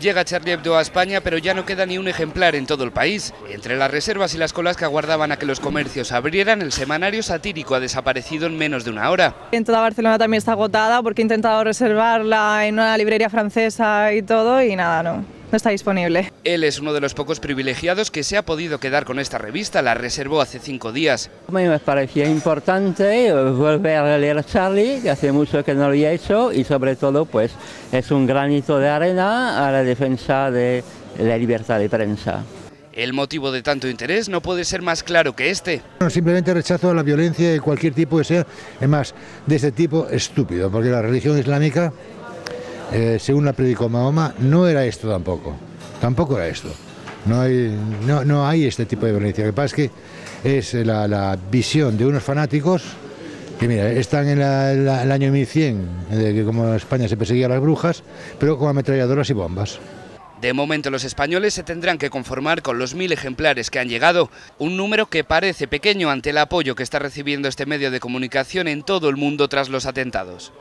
Llega Charlie Hebdo a España, pero ya no queda ni un ejemplar en todo el país. Entre las reservas y las colas que aguardaban a que los comercios abrieran, el semanario satírico ha desaparecido en menos de una hora. En toda Barcelona también está agotada porque he intentado reservarla en una librería francesa y todo y nada, no no está disponible. Él es uno de los pocos privilegiados que se ha podido quedar con esta revista, la reservó hace cinco días. A mí me parecía importante eh, volver a leer a Charlie, que hace mucho que no lo había hecho, y sobre todo pues es un granito de arena a la defensa de la libertad de prensa. El motivo de tanto interés no puede ser más claro que este. simplemente rechazo la violencia de cualquier tipo que sea, es más, de este tipo estúpido, porque la religión islámica eh, según la predicó Mahoma, no era esto tampoco. Tampoco era esto. No hay, no, no hay este tipo de violencia. Lo que pasa es que es la, visión de unos fanáticos que, mira, están en el año 1100, de que como España se perseguía a las brujas, pero con ametralladoras y bombas. De momento los españoles se tendrán que conformar con los mil ejemplares que han llegado, un número que parece pequeño ante el apoyo que está recibiendo este medio de comunicación en todo el mundo tras los atentados.